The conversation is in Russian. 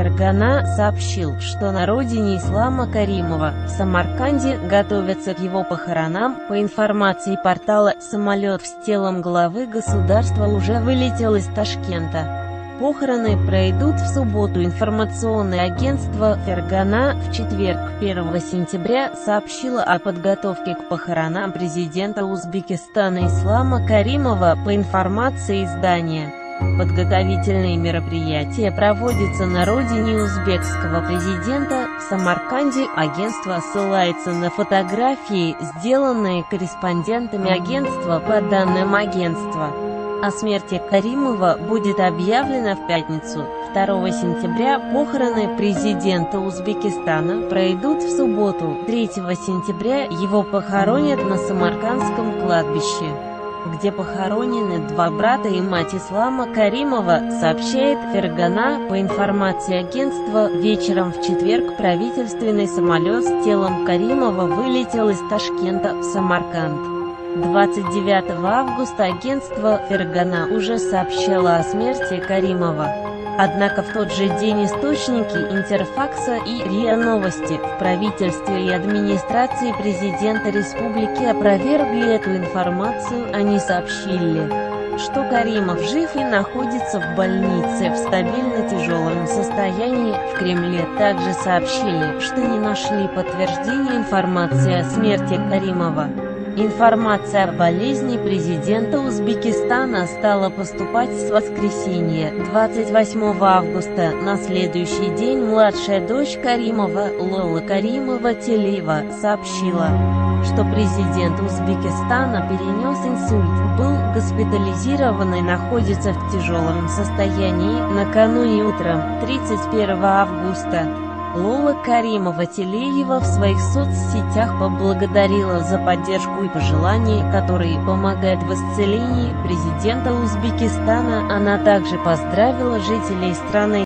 Фергана сообщил, что на родине Ислама Каримова, в Самарканде, готовятся к его похоронам. По информации портала, самолет с телом главы государства уже вылетел из Ташкента. Похороны пройдут в субботу. Информационное агентство «Фергана» в четверг, 1 сентября, сообщило о подготовке к похоронам президента Узбекистана Ислама Каримова по информации издания. Подготовительные мероприятия проводятся на родине узбекского президента, в Самарканде. Агентство ссылается на фотографии, сделанные корреспондентами агентства по данным агентства. О смерти Каримова будет объявлено в пятницу, 2 сентября. Похороны президента Узбекистана пройдут в субботу, 3 сентября. Его похоронят на Самаркандском кладбище где похоронены два брата и мать Ислама Каримова, сообщает Фергана. По информации агентства, вечером в четверг правительственный самолет с телом Каримова вылетел из Ташкента в Самарканд. 29 августа агентство Фергана уже сообщало о смерти Каримова. Однако в тот же день источники Интерфакса и РИА Новости в правительстве и администрации президента республики опровергли эту информацию, они сообщили, что Каримов жив и находится в больнице в стабильно тяжелом состоянии. В Кремле также сообщили, что не нашли подтверждения информации о смерти Каримова. Информация о болезни президента Узбекистана стала поступать с воскресенья, 28 августа. На следующий день младшая дочь Каримова, Лола Каримова Телеева, сообщила, что президент Узбекистана перенес инсульт, был госпитализирован и находится в тяжелом состоянии. Накануне утром, 31 августа, Лола Каримова-Телеева в своих соцсетях поблагодарила за поддержку и пожелания, которые помогают в исцелении президента Узбекистана. Она также поздравила жителей страны